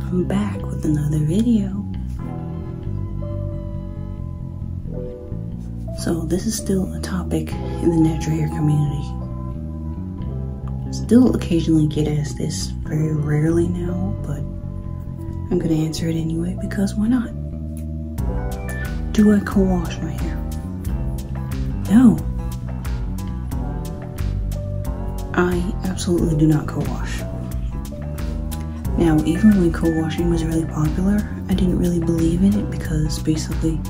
I'm back with another video. So, this is still a topic in the natural hair community. Still occasionally get asked this, very rarely now, but I'm gonna answer it anyway because why not? Do I co-wash my hair? No. I absolutely do not co-wash. Now, even when co-washing was really popular, I didn't really believe in it because basically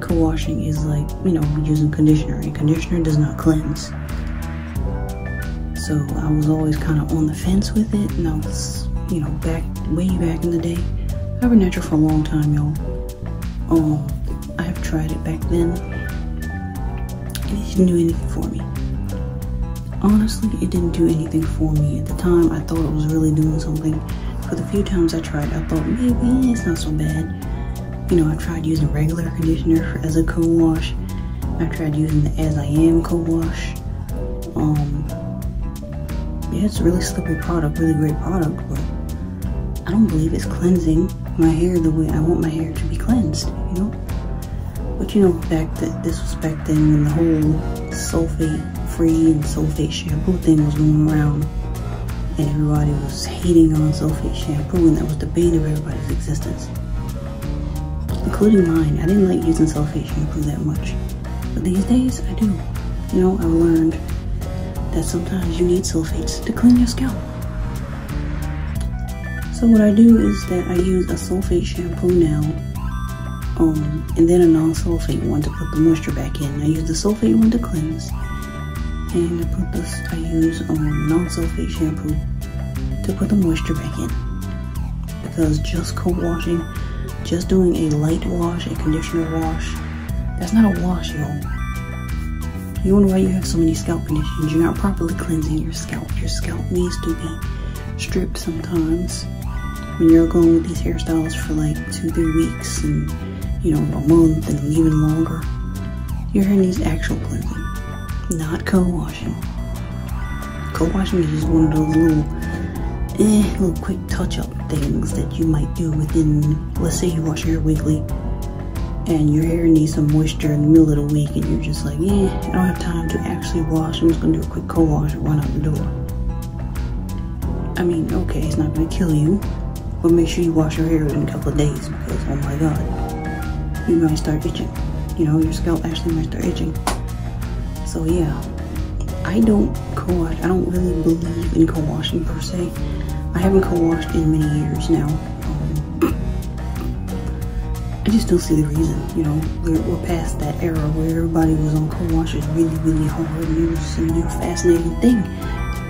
co-washing is like, you know, using conditioner and conditioner does not cleanse. So I was always kind of on the fence with it and I was, you know, back, way back in the day. I've been natural for a long time, y'all. Um, I have tried it back then and it didn't do anything for me honestly, it didn't do anything for me. At the time, I thought it was really doing something. For the few times I tried, I thought maybe it's not so bad. You know, I tried using regular conditioner as a co-wash. I tried using the As I Am co-wash. Um, yeah, it's a really slippery product, really great product, but I don't believe it's cleansing my hair the way I want my hair to be cleansed, you know? But you know, back that this was back then when the whole sulfate free and sulfate shampoo thing was going around. And everybody was hating on sulfate shampoo and that was the bane of everybody's existence. Including mine. I didn't like using sulfate shampoo that much. But these days i do. You know i've learned that sometimes you need sulfates to clean your scalp. So what i do is that i use a sulfate shampoo now um, and then a non-sulfate one to put the moisture back in. I use the sulfate one to cleanse, and I put this, I use um, non-sulfate shampoo to put the moisture back in. Because just co-washing, just doing a light wash, a conditioner wash, that's not a wash, y'all. You wonder why you have so many scalp conditions. You're not properly cleansing your scalp. Your scalp needs to be stripped sometimes. When you're going with these hairstyles for like two, three weeks and you know, a month and even longer, your hair needs actual cleansing not co-washing. Co-washing is just one of those little, eh, little quick touch-up things that you might do within, let's say you wash your hair weekly, and your hair needs some moisture in the middle of the week, and you're just like, yeah, I don't have time to actually wash, I'm just gonna do a quick co-wash and run out the door. I mean, okay, it's not gonna kill you, but make sure you wash your hair within a couple of days, because, oh my god, you might start itching. You know, your scalp actually might start itching. So yeah, I don't co-wash. I don't really believe in co-washing per se. I haven't co-washed in many years now. Um, I just don't see the reason. You know, we're, we're past that era where everybody was on co-washes really, really hard, and it was a new fascinating thing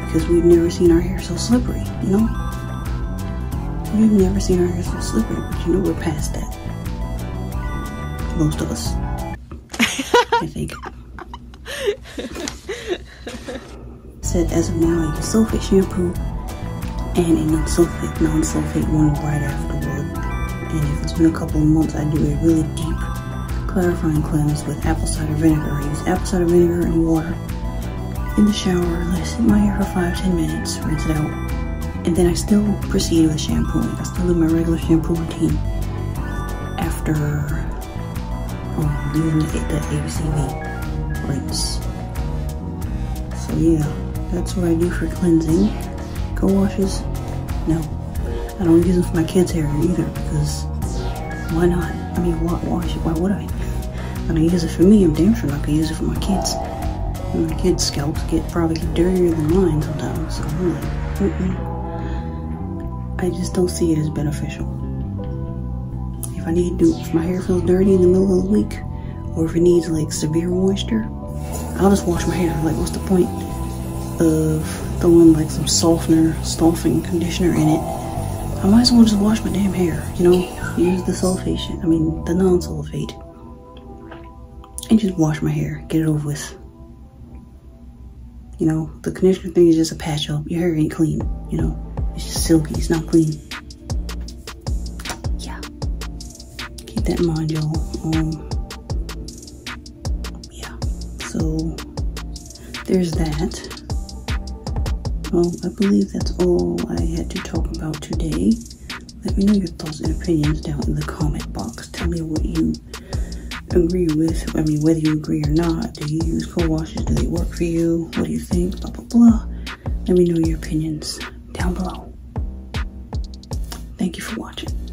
because we've never seen our hair so slippery. You know, we've never seen our hair so slippery, but you know we're past that. Most of us, I think. Said as of now, I use sulfate shampoo and a non-sulfate, non-sulfate one right afterward. And if it's been a couple of months, I do a really deep clarifying cleanse with apple cider vinegar. I use apple cider vinegar and water in the shower, let it sit my hair for 5-10 minutes, rinse it out. And then I still proceed with shampooing. I still do my regular shampoo routine after um, using the, ACV rinse. So yeah, that's what I do for cleansing. Co-washes, no. I don't use them for my kids' hair either because why not? I mean, why, why, why would I? When I use it for me, I'm damn sure not gonna use it for my kids. And my kids' scalps get probably get dirtier than mine sometimes. So I'm like, mm -mm. I just don't see it as beneficial. If I need to, if my hair feels dirty in the middle of the week, or if it needs like severe moisture, I'll just wash my hair. Like, what's the point of throwing like some softener, softening conditioner in it? I might as well just wash my damn hair, you know? Use the sulfate, I mean, the non-sulfate. And just wash my hair, get it over with. You know, the conditioner thing is just a patch up. Your hair ain't clean, you know? It's just silky, it's not clean. That module. Um, so there's that. well, I believe that's all I had to talk about today. Let me know your thoughts and opinions down in the comment box. Tell me what you agree with. I mean, whether you agree or not. Do you use co-washes? Do they work for you? What do you think? Blah, blah, blah. Let me know your opinions down below. Thank you for watching.